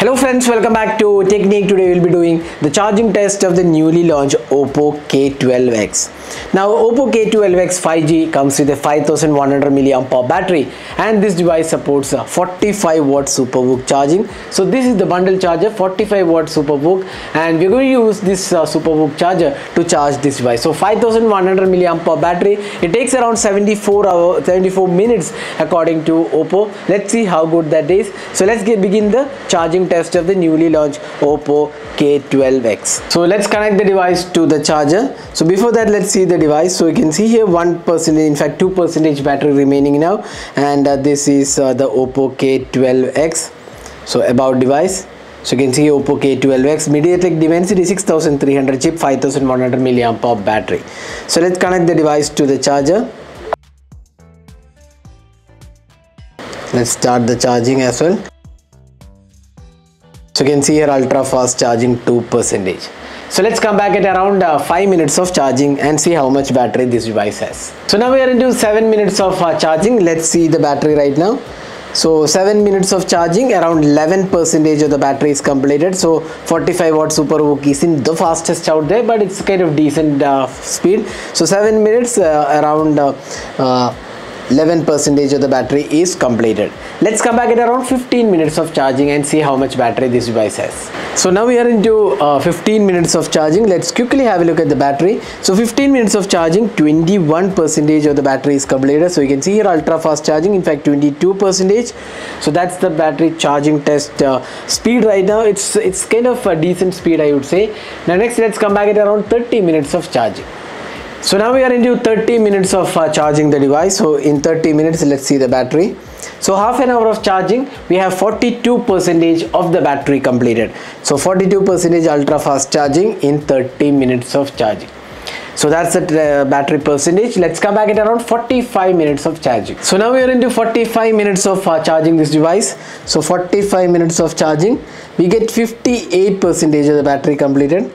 Hello friends, welcome back to Techniqued. Today we'll be doing the charging test of the newly launched Oppo K12X. Now Oppo K12X 5G comes with a 5100 mAh battery and this device supports a 45 watt SuperVOOC charging. So this is the bundle charger 45 watt SuperVOOC and we're going to use this uh, SuperVOOC charger to charge this device. So 5100 mAh battery, it takes around 74 hour, 74 minutes according to Oppo. Let's see how good that is. So let's get begin the charging test of the newly launched Oppo K12X. So let's connect the device to the charger. So before that let's see the device. So you can see here 1% in fact 2% battery remaining now and uh, this is uh, the Oppo K12X. So about device. So you can see Oppo K12X MediaTek Dimensity 6300 chip 5100 mAh battery. So let's connect the device to the charger. Let's start the charging as well so you can see here ultra fast charging 2 percentage. So let's come back at around uh, 5 minutes of charging and see how much battery this device has. So now we are into 7 minutes of uh, charging. Let's see the battery right now. So 7 minutes of charging around 11 percentage of the battery is completed. So 45 watt super VOOC is in the fastest out there but it's kind of decent uh, speed. So 7 minutes uh, around uh, uh, 11 percentage of the battery is completed. Let's come back at around 15 minutes of charging and see how much battery this device has. So now we are into uh, 15 minutes of charging. Let's quickly have a look at the battery. So 15 minutes of charging 21 percentage of the battery is completed. So you can see here ultra fast charging in fact 22 percentage. So that's the battery charging test uh, speed right now. It's it's kind of a decent speed i would say. Now next let's come back at around 30 minutes of charging so now we are into 30 minutes of uh, charging the device. So in 30 minutes let's see the battery. So half an hour of charging we have 42 percentage of the battery completed. So 42 percentage ultra fast charging in 30 minutes of charging. So that's the uh, battery percentage. Let's come back at around 45 minutes of charging. So now we are into 45 minutes of uh, charging this device. So 45 minutes of charging we get 58 percentage of the battery completed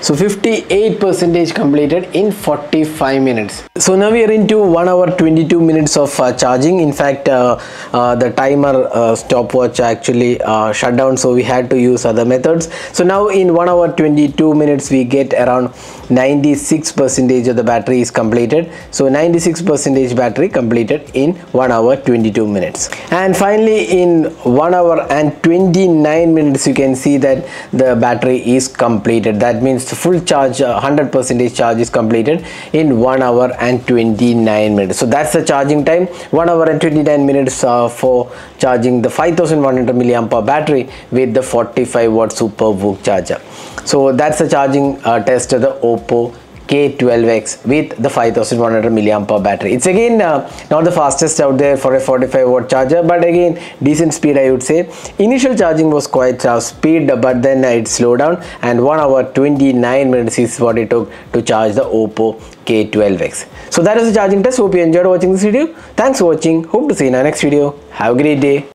so 58 percentage completed in 45 minutes. So now we are into 1 hour 22 minutes of uh, charging. In fact uh, uh, the timer uh, stopwatch actually uh, shut down so we had to use other methods. So now in 1 hour 22 minutes we get around 96 percentage of the battery is completed. So 96 percentage battery completed in 1 hour 22 minutes. And finally in 1 hour and 29 minutes you can see that the battery is completed. That means full charge 100 uh, percentage charge is completed in 1 hour and 29 minutes. So that's the charging time. 1 hour and 29 minutes uh, for charging the 5100 milliampere battery with the 45 watt super charger. So that's the charging uh, test of the oppo K12X with the 5100 mAh battery. It's again uh, not the fastest out there for a 45 watt charger but again decent speed I would say. Initial charging was quite uh, speed but then it slowed down and 1 hour 29 minutes is what it took to charge the Oppo K12X. So that is the charging test. Hope you enjoyed watching this video. Thanks for watching. Hope to see you in our next video. Have a great day.